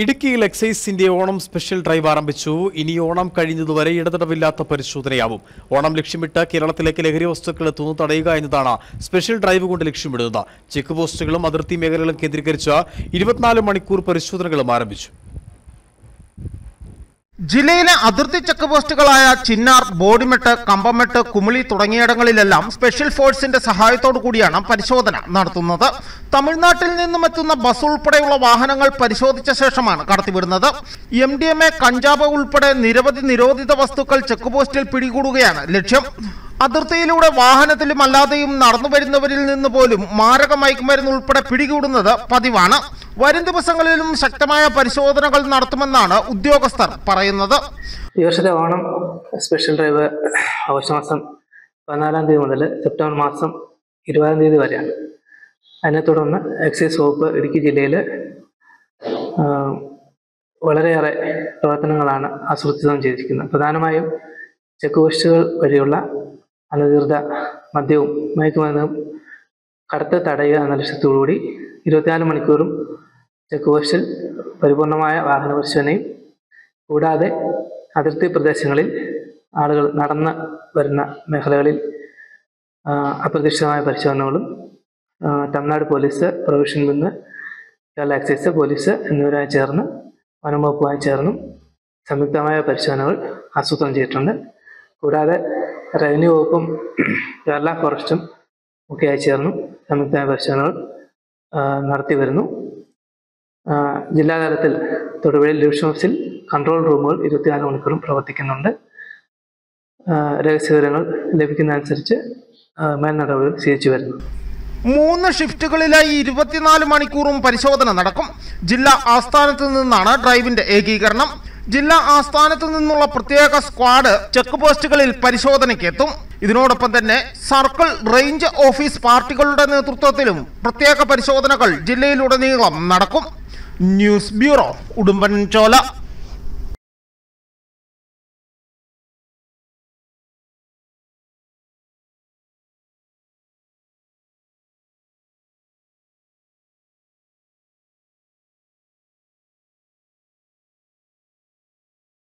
ഇടുക്കിയിൽ എക്സൈസിന്റെ Onam special drive ആരംഭിച്ചു. ഇനി ഓണം കഴിഞ്ഞതുവരെ ഇടതടവില്ലാത്ത പരിശോധനയാവും. ഓണം ലക്ഷ്യമിട്ട് കേരളത്തിലേക്ക് ലഹരി വസ്തുക്കൾ എത്തുന്നു തടയുക എന്നതാണ് സ്പെഷ്യൽ ഡ്രൈവ് കൊണ്ട് ലക്ഷ്യമിടുന്നത്. ചെക്ക് പോസ്റ്റുകളും അതിർത്തി മേഖലകളും കേന്ദ്രീകരിച്ച് ഇരുപത്തിനാല് മണിക്കൂർ പരിശോധനകളും ആരംഭിച്ചു. ജില്ലയിലെ അതിർത്തി ചെക്ക് പോസ്റ്റുകളായ ചിന്നാർ ബോഡിമെട്ട് കമ്പമെട്ട് കുമിളി തുടങ്ങിയിടങ്ങളിലെല്ലാം സ്പെഷ്യൽ ഫോഴ്സിന്റെ സഹായത്തോടു കൂടിയാണ് പരിശോധന നടത്തുന്നത്. തമിഴ്നാട്ടിൽ നിന്നും എത്തുന്ന ബസ് ഉൾപ്പെടെയുള്ള വാഹനങ്ങൾ പരിശോധിച്ച ശേഷമാണ് കടത്തിവിടുന്നത്. എം ഡി എം എ കഞ്ചാവ് ഉൾപ്പെടെ നിരവധി നിരോധിത വസ്തുക്കൾ ചെക്ക് പോസ്റ്റിൽ പിടികൂടുകയാണ് ലക്ഷ്യം. അതിർത്തിയിലൂടെ വാഹനത്തിലും അല്ലാതെയും നടന്നു വരുന്നവരിൽ നിന്ന് പോലും മാരക മയക്കുമരുന്ന് ഉൾപ്പെടെ പിടികൂടുന്നത് പതിവാണ്. വരും ദിവസങ്ങളിലും ശക്തമായ പരിശോധനകൾ നടത്തുമെന്നാണ് ഉദ്യോഗസ്ഥർ പറയുന്നത്. ഈ വർഷത്തെ ഓണം സ്പെഷ്യൽ ഡ്രൈവ് ഓഗസ്റ്റ് മാസം പതിനാലാം തീയതി മുതൽ സെപ്റ്റംബർ മാസം ഇരുപതാം തീയതി വരെയാണ്. അതിനെ തുടർന്ന് എക്സൈസ് വകുപ്പ് ഇടുക്കി ജില്ലയിൽ വളരെയേറെ പ്രവർത്തനങ്ങളാണ് ആസൂത്രിതം ചെയ്തിരിക്കുന്നത്. പ്രധാനമായും ചെക്ക് പോസ്റ്റുകൾ വഴിയുള്ള അനധികൃത മദ്യവും മയക്കുമരുന്നും കടത്ത് തടയുക എന്ന ലക്ഷ്യത്തോടുകൂടി ഇരുപത്തിനാല് മണിക്കൂറും ചെക്ക് പോസ്റ്റിൽ പരിപൂർണമായ വാഹന പരിശോധനയും കൂടാതെ അതിർത്തി പ്രദേശങ്ങളിൽ ആളുകൾ നടന്ന് വരുന്ന മേഖലകളിൽ അപ്രതീക്ഷിതമായ പരിശോധനകളും തമിഴ്നാട് പോലീസ് പ്രൊവിഷനിൽ നിന്ന് കേരള എക്സൈസ് പോലീസ് എന്നിവരുമായി ചേർന്ന് വനം വകുപ്പുമായി ചേർന്നും സംയുക്തമായ പരിശോധനകൾ ആസൂത്രണം ചെയ്തിട്ടുണ്ട്. കൂടാതെ റവന്യൂ വകുപ്പും കേരള ഫോറസ്റ്റും ഒക്കെയായി ചേർന്നും സംയുക്തമായ പരിശോധനകൾ നടത്തി വരുന്നു. ജില്ലാതലത്തിൽ തൊടുപുഴയിൽ ഡിവിഷൻ ഓഫീസിൽ കൺട്രോൾ റൂമുകൾ ഇരുപത്തിനാല് മണിക്കൂറും പ്രവർത്തിക്കുന്നുണ്ട്. രഹസ്യവിവരങ്ങൾ ലഭിക്കുന്നതനുസരിച്ച് മേൽ നടപടികൾ സ്വീകരിച്ചു വരുന്നു. മൂന്ന് ഷിഫ്റ്റുകളിലായി ഇരുപത്തിനാല് മണിക്കൂറും പരിശോധന നടക്കും. ജില്ലാ ആസ്ഥാനത്ത് നിന്നാണ് ഡ്രൈവിന്റെ ഏകീകരണം. ജില്ലാ ആസ്ഥാനത്ത് നിന്നുള്ള പ്രത്യേക സ്ക്വാഡ് ചെക്ക് പോസ്റ്റുകളിൽ പരിശോധനയ്ക്ക് എത്തും. ഇതിനോടൊപ്പം തന്നെ സർക്കിൾ റേഞ്ച് ഓഫീസ് പാർട്ടികളുടെ നേതൃത്വത്തിലും പ്രത്യേക പരിശോധനകൾ ജില്ലയിലുടനീളം നടക്കും. News bureau Udumbanchola